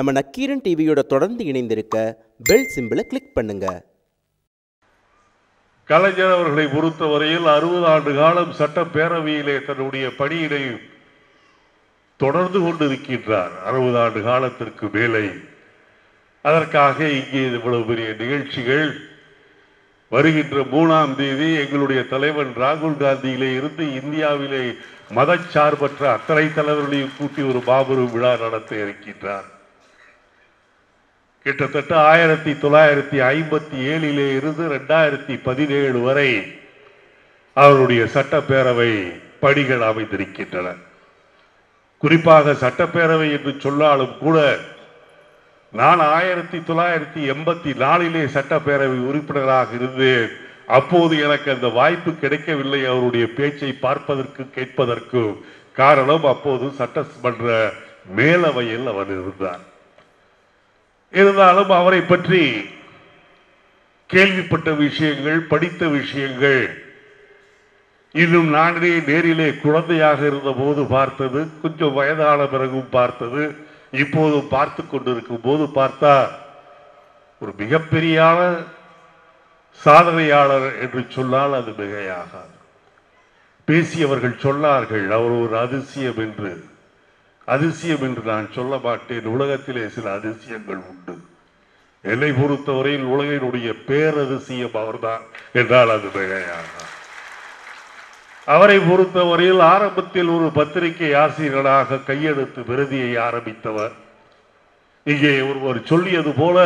நம்ம நக்கீரன் டிவியோட தொடர்ந்து இணைந்திருக்க பெல் சிம்பிளை கிளிக் பண்ணுங்க. கலைஞர் அவர்களை பொறுத்தவரையில் அறுபது ஆண்டு காலம் சட்டப்பேரவையிலே தன்னுடைய பணியினை தொடர்ந்து கொண்டிருக்கின்றார். அறுபது ஆண்டு காலத்திற்கு மேலே. அதற்காக இங்கே இவ்வளவு பெரிய நிகழ்ச்சிகள். வருகின்ற மூணாம் தேதி எங்களுடைய தலைவன் ராகுல் காந்தியிலே இருந்து இந்தியாவிலே மதச்சார்பற்ற அத்தனை தலைவர்களையும் கூட்டி ஒரு மாபெரும் விழா நடத்த இருக்கின்றார். கிட்டத்தட்ட ஆயிரத்தி தொள்ளாயிரத்தி ஐம்பத்தி ஏழிலே இருந்து ரெண்டாயிரத்தி பதினேழு வரை அவருடைய சட்டப்பேரவை பணிகள் அமைந்திருக்கின்றன. குறிப்பாக சட்டப்பேரவை என்று சொன்னாலும் கூட நான் ஆயிரத்தி தொள்ளாயிரத்தி எண்பத்தி நாலிலே சட்டப்பேரவை உறுப்பினராக இருந்தேன். அப்போது எனக்கு அந்த வாய்ப்பு கிடைக்கவில்லை. அவருடைய பேச்சை பார்ப்பதற்கு கேட்பதற்கு காரணம் அப்போது சட்டமன்ற மேலவையில் அவர் இருந்தார். இருந்தாலும் அவரை பற்றி கேள்விப்பட்ட விஷயங்கள் படித்த விஷயங்கள் இன்னும் நானே நேரிலே குழந்தையாக இருந்தபோது பார்த்தது கொஞ்சம் வயதான பிறகும் பார்த்தது இப்போதும் பார்த்து கொண்டிருக்கும் போது பார்த்தா ஒரு மிகப்பெரிய சாதனையாளர் என்று சொன்னால் அது மிகையாகாது. பேசியவர்கள் சொன்னார்கள் அவர் ஒரு அதிசயம் என்று. அதிசயம் என்று நான் சொல்ல மாட்டேன். உலகத்திலே சில அதிசயங்கள் உண்டு. என்னை பொறுத்தவரையில் உலகினுடைய பேரதிசயம் அவர்தான் என்றால் அது மிகையாகாது. அவரை பொறுத்தவரையில் ஆரம்பத்தில் ஒரு பத்திரிகை ஆசிரியராக கையெழுத்து விருதியை ஆரம்பித்தவர். இங்கே ஒருவர் சொல்லியது போல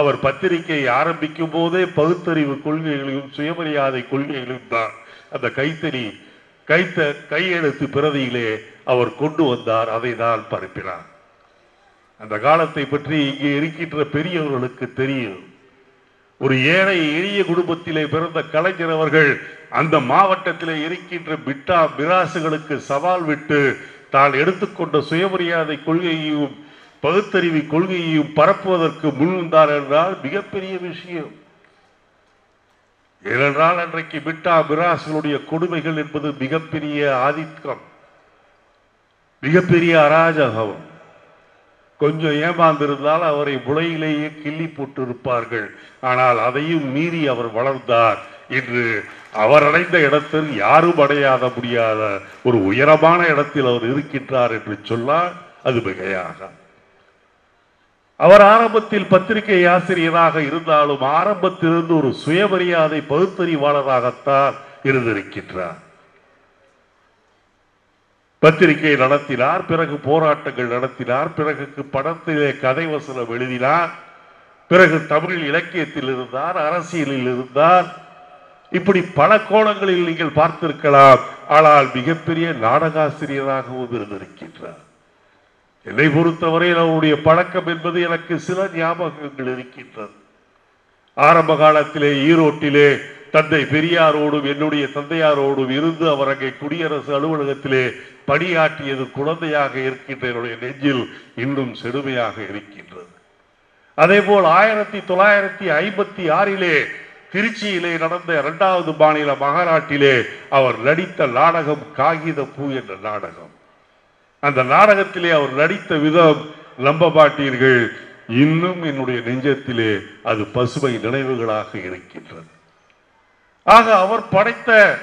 அவர் பத்திரிகை ஆரம்பிக்கும் போதே பகுத்தறிவு கொள்கைகளையும் சுயமரியாதை கொள்கைகளையும் தான் அந்த கைத்தறி கைத்த கையெழுத்து பிரதியிலே அவர் கொண்டு வந்தார் அதை தான் பரப்பினார் அந்த காலத்தை பற்றி இங்கே இருக்கின்ற பெரியவர்களுக்கு தெரியும். ஒரு ஏழை எளிய குடும்பத்திலே பிறந்த கலைஞர் அவர்கள் அந்த மாவட்டத்திலே இருக்கின்ற பிட்டா பிராசுகளுக்கு சவால் விட்டு தான் எடுத்துக்கொண்ட சுயமரியாதை கொள்கையையும் பகுத்தறிவு கொள்கையையும் பரப்புவதற்கு முன்வந்தார் என்றால் மிகப்பெரிய விஷயம். ஏனென்றால் அன்றைக்கு பிட்டா மிராசுகளுடைய கொடுமைகள் என்பது மிகப்பெரிய ஆதிக்கம் மிகப்பெரிய அராஜகம். கொஞ்சம் ஏமாந்திருந்தால் அவரை முளையிலேயே கிள்ளி போட்டு இருப்பார்கள் ஆனால் அதையும் மீறி அவர் வளர்ந்தார். இன்று அவர் அடைந்த இடத்தில் யாரும் அடையாத முடியாத ஒரு உயரமான இடத்தில் அவர் இருக்கின்றார் என்று சொன்னால் அது மிகையாகாது. அவர் ஆரம்பத்தில் பத்திரிகை ஆசிரியராக இருந்தாலும் ஆரம்பத்திலிருந்து ஒரு சுயமரியாதை பகுத்தறிவாளராகத்தான் இருந்திருக்கின்றார். பத்திரிகை நடத்தினார் பிறகு போராட்டங்கள் நடத்தினார் பிறகு படத்திலே கதை வசனம் எழுதினார் பிறகு தமிழ் இலக்கியத்தில் இருந்தார் அரசியலில் இருந்தார். இப்படி பல கோணங்களில் நீங்கள் பார்த்திருக்கலாம் ஆனால் மிகப்பெரிய நாடகாசிரியராகவும் இருந்திருக்கின்றார். என்னை பொறுத்தவரையில் அவருடைய பழக்கம் என்பது எனக்கு சில ஞாபகங்கள் இருக்கின்றது ஆரம்ப காலத்திலே ஈரோட்டிலே தந்தை பெரியாரோடும் என்னுடைய தந்தையாரோடும் இருந்து அவர் அங்கே குடியரசு அலுவலகத்திலே பணியாற்றியது குழந்தையாக இருக்கின்ற என்னுடைய நெஞ்சில் இன்னும் செடுமையாக இருக்கின்றது. அதே போல் ஆயிரத்தி தொள்ளாயிரத்தி ஐம்பத்தி ஆறிலே திருச்சியிலே நடந்த இரண்டாவது மாநில மகாநாட்டிலே அவர் நடித்த நாடகம் காகித பூ என்ற நாடகம். அந்த நாடகத்திலே அவர் நடித்த விதம் நம்ப மாட்டீர்கள். இன்னும் என்னுடைய நெஞ்சத்திலே அது பசுமை நினைவுகளாக இருக்கின்றது. ஆக அவர் படைத்த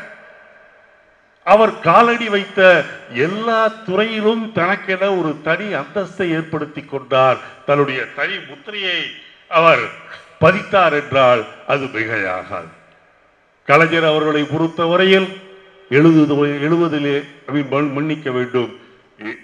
அவர் காலடி வைத்த எல்லா துறையிலும் தனக்கென ஒரு தனி அந்தஸ்தை ஏற்படுத்தி கொண்டார். தன்னுடைய தனி முத்திரையை அவர் பதித்தார் என்றால் அது மிகையாகாது. கலைஞர் அவர்களை பொறுத்தவரையில் எழுது எழுவதிலே மன்னிக்க வேண்டும்.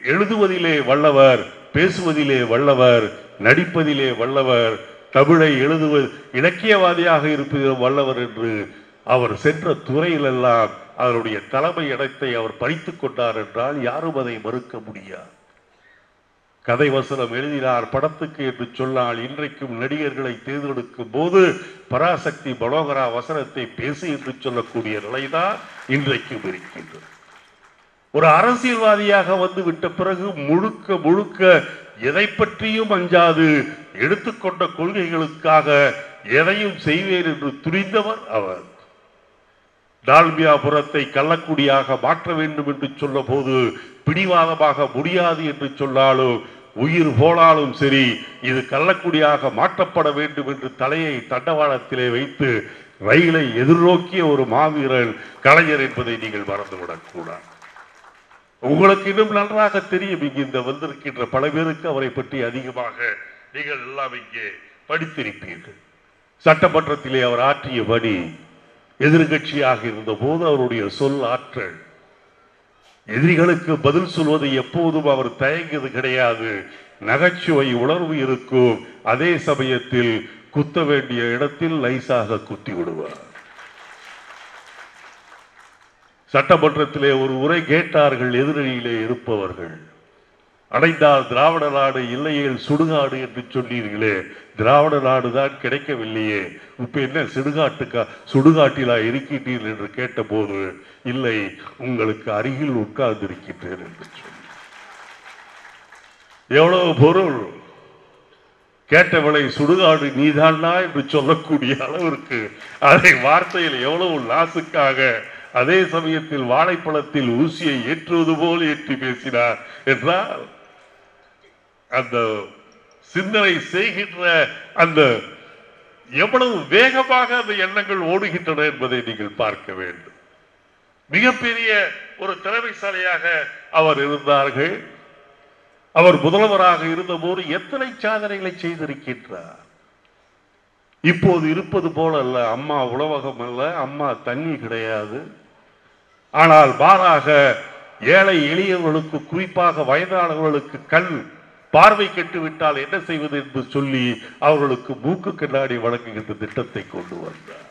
எழுதுவதிலே வல்லவர் பேசுவதிலே வல்லவர் நடிப்பதிலே வல்லவர் தமிழை எழுதுவது இலக்கியவாதியாக இருப்பதில் வல்லவர் என்று அவர் சென்ற துறையிலெல்லாம் அவருடைய தலைமை இடத்தை அவர் பறித்து கொண்டார் என்றால் யாரும் அதை மறுக்க முடியாது. கதை வசனம் எழுதினார் படத்துக்கு என்று சொன்னால் இன்றைக்கும் நடிகர்களை தேர்ந்தெடுக்கும் போது பராசக்தி பலோகரா வசனத்தை பேசு என்று சொல்லக்கூடிய நிலைதான் இன்றைக்கும் இருக்கின்றது. ஒரு அரசியல்வாதியாக வந்து விட்ட பிறகு முழுக்க முழுக்க எதை பற்றியும் அஞ்சாது. எடுத்துக்கொண்ட கொள்கைகளுக்காக எதையும் செய்வேன் என்று துணிந்தவர் அவர். டால்மியாபுரத்தை கள்ளக்குடியாக மாற்ற வேண்டும் என்று சொல்ல போது பிடிவாதமாக முடியாது என்று சொன்னாலும் உயிர் போனாலும் சரி இது கள்ளக்குடியாக மாற்றப்பட வேண்டும் என்று தலையை தண்டவாளத்திலே வைத்து ரயிலை எதிர்நோக்கிய ஒரு மாவீரன் கலைஞர் என்பதை நீங்கள் மறந்துவிடக்கூடாது. உங்களுக்கு இன்னும் நன்றாக தெரியும் இங்கு இந்த வந்திருக்கின்ற பல பேருக்கு அவரை பற்றி அதிகமாக நீங்கள் எல்லாம் இங்கே படித்திருப்பீர்கள். சட்டமன்றத்திலே அவர் ஆற்றிய பணி எதிர்கட்சியாக இருந்த போது அவருடைய சொல் ஆற்றல். எதிரிகளுக்கு பதில் சொல்வது எப்போதும் அவர் தயங்கியது கிடையாது. நகைச்சுவை உணர்வு இருக்கும். அதே சமயத்தில் குத்த வேண்டிய இடத்தில் லைசாக குத்தி விடுவார். சட்டமன்றத்திலே ஒரு உரை கேட்டார்கள் எதிரணியிலே இருப்பவர்கள். அடைந்தால் திராவிட நாடு இல்லையேல் சுடுகாடு என்று சொன்னீர்களே திராவிட நாடு தான் கிடைக்கவில்லையே. இப்ப என்ன சுடுகாட்டுக்கா சுடுகாட்டிலா இருக்கின்றீர்கள் என்று கேட்டபோது இல்லை உங்களுக்கு அருகில் உட்கார்ந்திருக்கின்றேன் என்று சொன்னார் எவ்வளவு பொருள் கேட்டவளை சுடுகாடு நீதானா என்று சொல்லக்கூடிய அளவிற்கு அதை வார்த்தையில் எவ்வளவு லாசுக்காக அதே சமயத்தில் வாழைப்பழத்தில் ஊசியை ஏற்றுவது போல் ஏற்றி பேசினார். என்றால் அந்த சிந்தனை செய்கின்ற அந்த எவ்வளவு வேகமாக அந்த எண்ணங்கள் ஓடுகின்றன என்பதை நீங்கள் பார்க்க வேண்டும். மிகப்பெரிய ஒரு திறமைசாலையாக அவர் இருந்தார்கள். அவர் முதல்வராக இருந்தபோது எத்தனை சாதனைகளை செய்திருக்கின்றார்? இப்போது இருப்பது போல அல்ல. அம்மா உணவகம் அல்ல. அம்மா தண்ணி கிடையாது. ஆனால் மாறாக ஏழை எளியவர்களுக்கு குறிப்பாக வயதானவர்களுக்கு கண் பார்வை கெட்டுவிட்டால் என்ன செய்வது என்று சொல்லி அவர்களுக்கு மூக்கு கண்ணாடி வழங்குகின்ற திட்டத்தை கொண்டு வந்தார்.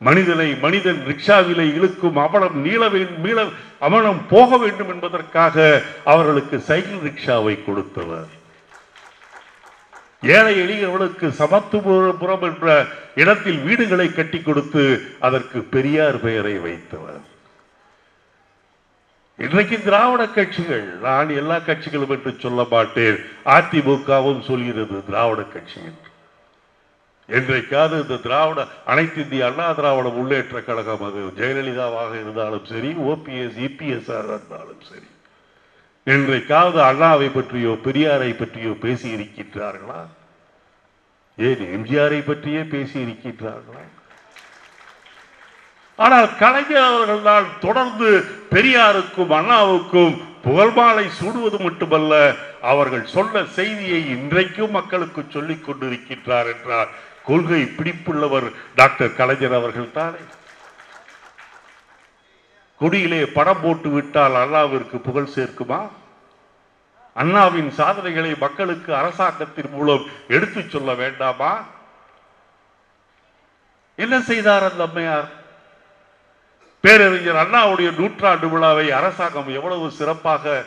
மனிதனை மனிதன் ரிக்ஷாவிலே இழுக்கும் அவலம் நீள வேண்டும் மீள அவலம் போக வேண்டும் என்பதற்காக அவர்களுக்கு சைக்கிள் ரிக்ஷாவை கொடுத்தவர். ஏழை எளியவர்களுக்கு சமத்துவபுரம் என்ற இடத்தில் வீடுகளை கட்டி கொடுத்து அதற்கு பெரியார் பெயரை வைத்தவர். இன்றைக்கு திராவிட கட்சிகள் நான் எல்லா கட்சிகளும் என்று சொல்ல மாட்டேன். அதிமுகவும் சொல்கிறது திராவிட கட்சி என்று. என்றைக்காவது இந்த திராவிட அனைத்து இந்திய அண்ணா திராவிட முன்னேற்ற கழகம் அது ஜெயலலிதாவாக இருந்தாலும் சரி ஓபிஎஸ் இபிஎஸ்ஆர் இருந்தாலும் சரி. என்றைக்காவது அண்ணாவை பற்றியோ பெரியாரை பற்றியோ பேசி இருக்கின்றார்களா ஏன் எம்ஜிஆரை பற்றியே பேசி இருக்கின்றார்களா ஆனால் கலைஞர் அவர்கள் தான் தொடர்ந்து பெரியாருக்கும் அண்ணாவுக்கும் புகழ்மாலை சூடுவது மட்டுமல்ல அவர்கள் சொன்ன செய்தியை இன்றைக்கும் மக்களுக்கு சொல்லிக் கொண்டிருக்கின்றார் என்றார் கொள்கை பிடிப்புள்ளவர் டாக்டர் கலைஞர் அவர்கள் தானே கொடியிலே படம் போட்டு விட்டால் அண்ணாவிற்கு புகழ் சேர்க்குமா? அண்ணாவின் சாதனைகளை மக்களுக்கு அரசாங்கத்தின் மூலம் எடுத்துச் சொல்ல வேண்டாமா? என்ன செய்தார் அந்த அம்மையார்? பேரறிஞர் அண்ணாவுடைய நூற்றாண்டு விழாவை அரசாங்கம் எவ்வளவு சிறப்பாக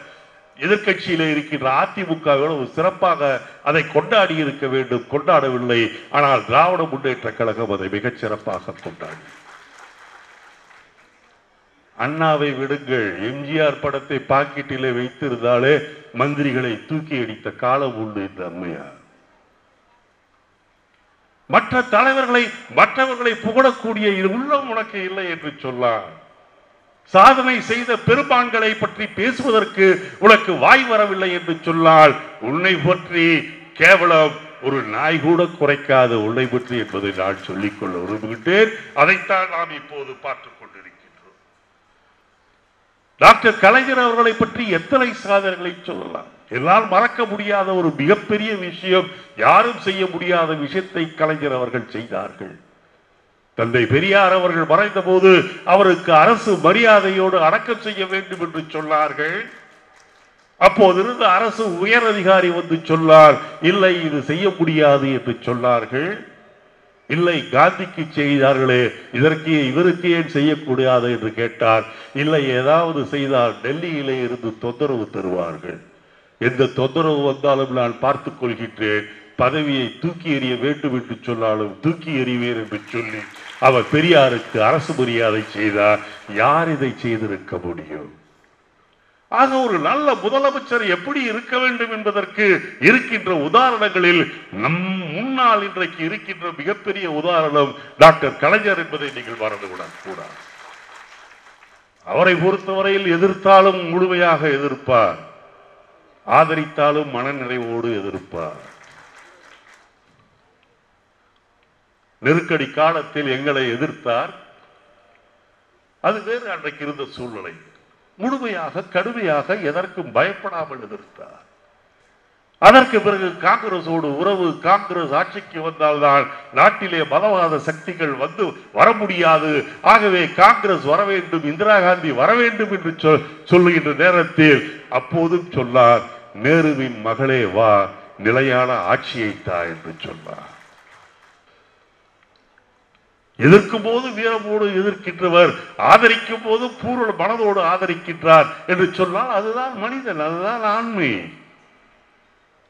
எதிர்க்கட்சியிலே இருக்கின்ற அதிமுக எவ்வளவு சிறப்பாக அதை கொண்டாடி இருக்க வேண்டும் கொண்டாடவில்லை. ஆனால் திராவிட முன்னேற்ற கழகம் அதை மிகச் சிறப்பாக கொண்டாடி. அண்ணாவை விடுங்கள். எம்ஜிஆர் படத்தை பாக்கெட்டிலே வைத்திருந்தாலே மந்திரிகளை தூக்கி அடித்த காலம் உண்டு இந்த அம்மையார். மற்ற தலைவர்களை மற்றவர்களை புகழக்கூடிய இது உள்ளம் உனக்கு இல்லை என்று சொல்லார் சாதனை செய்த பெரும்பான்களை பற்றி பேசுவதற்கு உனக்கு வாய் வரவில்லை என்று சொன்னால் உன்னை பற்றி கேவலம் ஒரு நாய் கூட குறைக்காத உன்னை பற்றி என்பதை நான் சொல்லிக்கொள்ள விரும்புகின்றேன். அதைத்தான் நாம் இப்போது பார்த்தோம் டாக்டர் கலைஞர் அவர்களை பற்றி எத்தனை சாதனைகளை சொல்லலாம்? என்னால் மறக்க முடியாத ஒரு மிகப்பெரிய விஷயம் யாரும் செய்ய முடியாத விஷயத்தை கலைஞர் அவர்கள் செய்தார்கள். தந்தை பெரியார் அவர்கள் மறைந்த போது அவருக்கு அரசு மரியாதையோடு அடக்கம் செய்ய வேண்டும் என்று சொன்னார்கள். அப்போது இருந்த அரசு உயர் அதிகாரி வந்து சொன்னார் இல்லை இது செய்ய முடியாது என்று சொன்னார்கள். இல்லை காந்திக்கு செய்தார்களே இதற்கு இவருக்கு ஏன் செய்யக்கூடாது என்று கேட்டார். இல்லை ஏதாவது செய்தால் டெல்லியிலே இருந்து தொந்தரவு தருவார்கள். எந்த தொந்தரவு வந்தாலும் நான் பார்த்துக் கொள்கின்றேன். பதவியை தூக்கி எறிய வேண்டும் என்று சொன்னாலும் தூக்கி எறிவேன் என்று சொல்லி அவர் பெரியாருக்கு அரசு மரியாதை செய்தார். யார் இதை செய்திருக்க முடியும்? ஆக ஒரு நல்ல முதலமைச்சர் எப்படி இருக்க வேண்டும் என்பதற்கு இருக்கின்ற உதாரணங்களில் நம் முன்னால் இன்றைக்கு இருக்கின்ற மிகப்பெரிய உதாரணம் டாக்டர் கலைஞர் என்பதை நீங்கள் மறந்து கூடாது. அவரை பொறுத்தவரையில் எதிர்த்தாலும் முழுமையாக எதிர்ப்பார். ஆதரித்தாலும் மனநிறைவோடு எதிர்ப்பார். நெருக்கடி காலத்தில் எங்களை எதிர்த்தார். அது வேறு அன்றைக்கு இருந்த சூழ்நிலை. முழுமையாக கடுமையாக எதற்கும் பயப்படாமல் எதிர்த்தார் அதற்கு பிறகு காங்கிரஸோடு உறவு காங்கிரஸ் ஆட்சிக்கு வந்தால்தான் நாட்டிலே மதவாத சக்திகள் வந்து வர முடியாது. ஆகவே காங்கிரஸ் வர வேண்டும் இந்திரா காந்தி வர வேண்டும் என்று சொல்- சொல்லுகின்ற நேரத்தில் அப்போதும் சொன்னார் நேருவின் மகளே வா நிலையான ஆட்சியை தா என்று சொன்னார். எதிர்க்கும் போது வீரமோடு எதிர்க்கின்றவர் ஆதரிக்கும் போது பூர்வ மனதோடு ஆதரிக்கின்றார் என்று சொன்னால் அதுதான் மனிதன் அதுதான் ஆண்மை.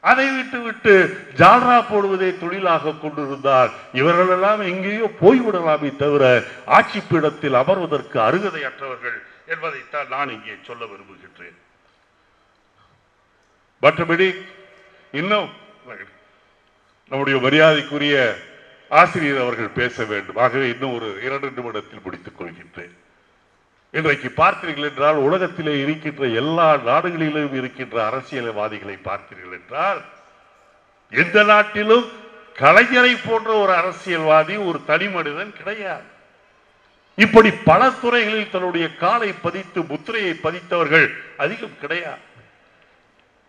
அதை விட்டு விட்டு ஜால்ரா போடுவதை தொழிலாக கொண்டிருந்தார். இவர்களெல்லாம் எங்கேயோ போய்விடலாமே தவிர ஆட்சி பீடத்தில் அமர்வதற்கு அருகதையற்றவர்கள் என்பதைத்தான் நான் இங்கே சொல்ல விரும்புகின்றேன். மற்றபடி இன்னும் நம்முடைய மரியாதைக்குரிய ஆசிரியர் அவர்கள் பேச வேண்டும். ஆகவே இன்னும் ஒரு இரண்டு நிமிடத்தில் முடித்துக் கொள்கின்றேன். இன்றைக்கு பார்த்தீர்கள் என்றால் உலகத்திலே இருக்கின்ற எல்லா நாடுகளிலும் இருக்கின்ற அரசியல்வாதிகளை பார்த்தீர்கள் என்றால் எந்த நாட்டிலும் கலைஞரை போன்ற ஒரு அரசியல்வாதி ஒரு தனி மனிதன் கிடையாது. இப்படி பல துறைகளில் தன்னுடைய காலை பதித்து முத்திரையை பதித்தவர்கள் அதிகம் கிடையாது.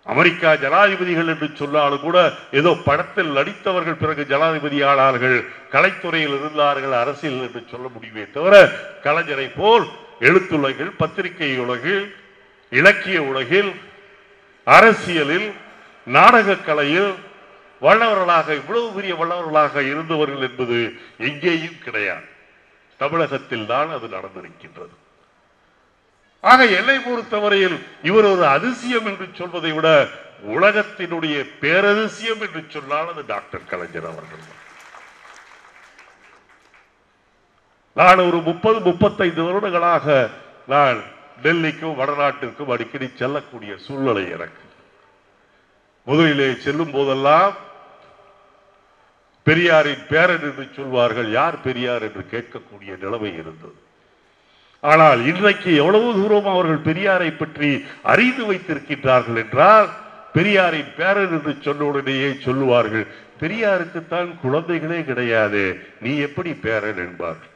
அமெரிக்கா ஜனாதிபதிகள் என்று சொன்னாலும் கூட ஏதோ படத்தில் நடித்தவர்கள் பிறகு ஜனாதிபதி ஆனார்கள் கலைத்துறையில் இருந்தார்கள் அரசியல் என்று சொல்ல முடியுமே தவிர கலைஞரை போல் எழுத்துலகில் பத்திரிகை உலகில் இலக்கிய உலகில் அரசியலில் நாடகக் கலையில் வல்லவர்களாக இவ்வளவு பெரிய வல்லவர்களாக இருந்தவர்கள் என்பது எங்கேயும் கிடையாது. தமிழகத்தில் தான் அது நடந்திருக்கின்றது. ஆக என்னை பொறுத்தவரையில் இவர் ஒரு அதிசயம் என்று சொல்வதை விட உலகத்தினுடைய பேரதிசயம் என்று சொன்னால் அது டாக்டர் கலைஞர் அவர்கள். நான் ஒரு முப்பது முப்பத்தைந்து வருடங்களாக நான் டெல்லிக்கும் வடநாட்டிற்கும் அடிக்கடி செல்லக்கூடிய சூழ்நிலை எனக்கு. முதலிலே செல்லும் போதெல்லாம் பெரியாரின் பேரன் என்று சொல்வார்கள் யார் பெரியார் என்று கேட்கக்கூடிய நிலைமை இருந்தது. ஆனால் இன்றைக்கு எவ்வளவு தூரம் அவர்கள் பெரியாரை பற்றி அறிந்து வைத்திருக்கின்றார்கள் என்றால் பெரியாரின் பேரன் என்று சொன்னவுடனேயே சொல்லுவார்கள் பெரியாருக்குத்தான் குழந்தைகளே கிடையாது நீ எப்படி பேரன் என்பார்கள்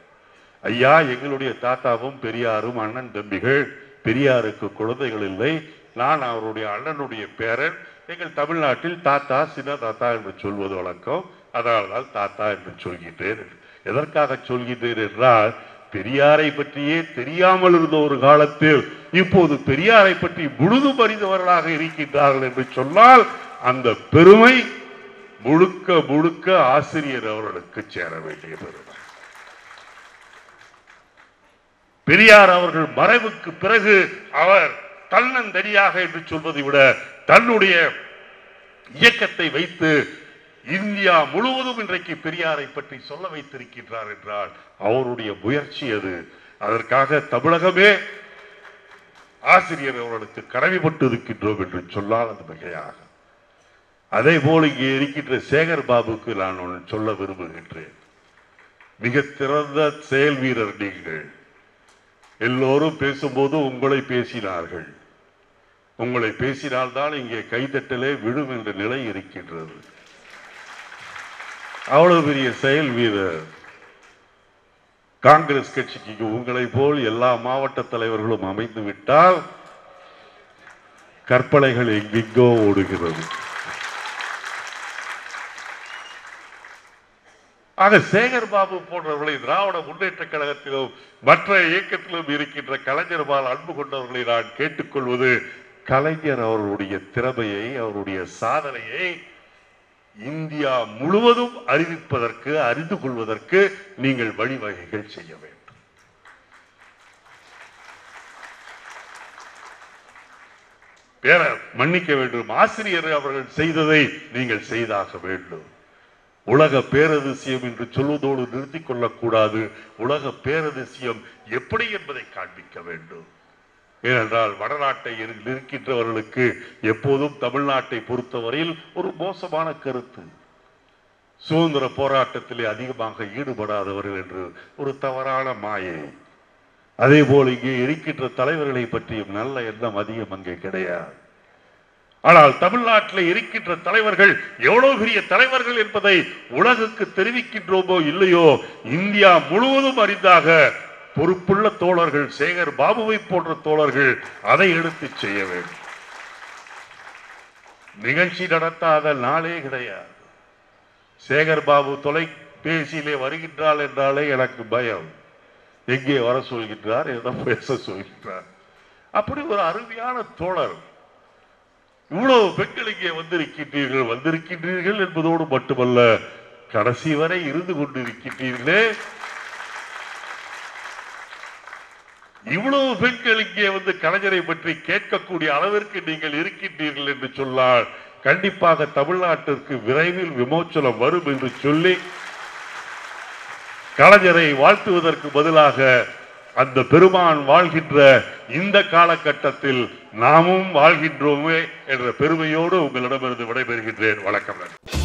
ஐயா எங்களுடைய தாத்தாவும் பெரியாரும் அண்ணன் தம்பிகள் பெரியாருக்கு குழந்தைகள் இல்லை. நான் அவருடைய அண்ணனுடைய பேரன். எங்கள் தமிழ்நாட்டில் தாத்தா சின்ன தாத்தா என்று சொல்வது வழக்கம். அதனால்தான் தாத்தா என்று சொல்கின்றேன். எதற்காக சொல்கின்றேன் என்றால் பெரியாரை பற்றியே தெரியாமல் இருந்த ஒரு காலத்தில் இப்போது பெரியாரை பற்றி முழுது அறிந்தவர்களாக இருக்கின்றார்கள் என்று சொன்னால் அந்த பெருமை முழுக்க முழுக்க ஆசிரியர் அவர்களுக்கு சேர வேண்டிய பெருமை. பெரியார் அவர்கள் மறைவுக்கு பிறகு அவர் தன்னந்தனியாக என்று சொல்வதை விட தன்னுடைய இயக்கத்தை வைத்து இந்தியா முழுவதும் இன்றைக்கு பெரியாரை பற்றி சொல்ல வைத்திருக்கின்றார் என்றால் அவருடைய முயற்சி அது. அதற்காக தமிழகமே ஆசிரியர் அவர்களுக்கு கடமைப்பட்டு இருக்கின்றோம் என்று சொன்னால் அது மிகையாக. அதே போல் இங்கே இருக்கின்ற சேகர் பாபுக்கு நான் ஒன்று சொல்ல விரும்புகின்றேன். மிக சிறந்த செயல் வீரர் நீங்கள். எல்லோரும் பேசும்போது உங்களை பேசினார்கள். உங்களை பேசினால்தான் இங்கே கைதட்டலே விழும் என்ற நிலை இருக்கின்றது. அவ்வளவு பெரிய செயல் வீரர் காங்கிரஸ் கட்சிக்கு உங்களை போல் எல்லா மாவட்ட தலைவர்களும் அமைந்து விட்டால் கற்பனைகள் எங்கெங்கோ ஓடுகிறது. ஆக சேகர் பாபு போன்றவர்களை திராவிட முன்னேற்ற கழகத்திலும் மற்ற இயக்கத்திலும் இருக்கின்ற கலைஞர் பால் அன்பு கொண்டவர்களை நான் கேட்டுக்கொள்வது கலைஞர் அவர்களுடைய திறமையை அவருடைய சாதனையை இந்தியா முழுவதும் அறிவிப்பதற்கு அறிந்து கொள்வதற்கு நீங்கள் வழிவகைகள் செய்ய வேண்டும். பேர மன்னிக்க வேண்டும். ஆசிரியர் அவர்கள் செய்ததை நீங்கள் செய்தாக வேண்டும். உலக பேரதிசயம் என்று சொல்வதோடு நிறுத்திக் கொள்ளக்கூடாது. உலக பேரதிசயம் எப்படி என்பதை காண்பிக்க வேண்டும். ஏனென்றால் வடநாட்டை இரு- இருக்கின்றவர்களுக்கு எப்போதும் தமிழ்நாட்டை பொறுத்தவரையில் ஒரு மோசமான கருத்து. சுதந்திர போராட்டத்திலே அதிகமாக ஈடுபடாதவர்கள் என்று ஒரு தவறான மாயை. அதே போல் இங்கே இருக்கின்ற தலைவர்களை பற்றியும் நல்ல எண்ணம் அதிகம் அங்கே கிடையாது. ஆனால் தமிழ்நாட்டில் இருக்கின்ற தலைவர்கள் எவ்வளவு பெரிய தலைவர்கள் என்பதை உலகுக்கு தெரிவிக்கின்றோமோ இல்லையோ இந்தியா முழுவதும் அறிந்தாக பொறுப்புள்ள தோழர்கள் சேகர் பாபுவை போன்ற தோழர்கள் அதை எடுத்து செய்ய வேண்டும். நிகழ்ச்சி நடத்தாத நாளே கிடையாது. சேகர் பாபு தொலைபேசியிலே வருகின்றாள் என்றாலே எனக்கு பயம். எங்கே வர சொல்கின்றார் என்ன பேச சொல்கின்றார். அப்படி ஒரு அருமையான தோழர். இவ்வளவு பெண்கள் இங்கே வந்திருக்கின்றீர்கள் வந்திருக்கின்றீர்கள் என்பதோடு மட்டுமல்ல கடைசி வரை இருந்து கொண்டிருக்கின்றீர்களே. இவ்வளவு பெண்கள் இங்கே வந்து கலைஞரை பற்றி கேட்கக்கூடிய அளவிற்கு நீங்கள் இருக்கின்றீர்கள் என்று சொன்னால் கண்டிப்பாக தமிழ்நாட்டிற்கு விரைவில் விமோச்சனம் வரும் என்று சொல்லி கலைஞரை வாழ்த்துவதற்கு பதிலாக அந்த பெருமான் வாழ்கின்ற இந்த காலகட்டத்தில் நாமும் வாழ்கின்றோமே என்ற பெருமையோடு உங்களிடமிருந்து விடைபெறுகின்றேன். வணக்கம். நன்றி